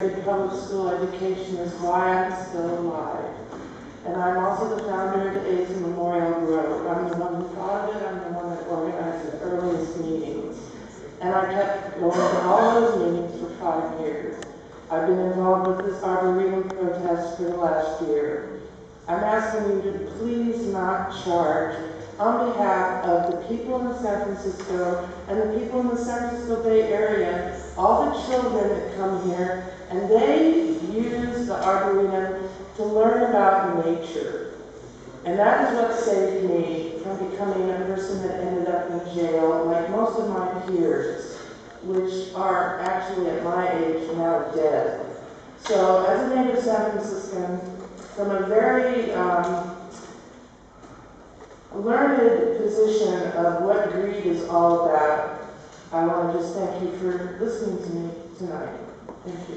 Public school education is why I'm still alive. And I'm also the founder of the AIDS Memorial Grove. I'm the one who of it, I'm the one that organized the earliest meetings. And I kept going to all those meetings for five years. I've been involved with this Arboretum protest for the last year. I'm asking you to please not charge on behalf of the people in San Francisco and the people in the San Francisco Bay Area, children that come here, and they use the Arboretum to learn about nature. And that is what saved me from becoming a person that ended up in jail, like most of my peers, which are actually at my age now dead. So as a native San Franciscan, from a very um, learned position of what greed is all about, just thank you for listening to me tonight. Thank you.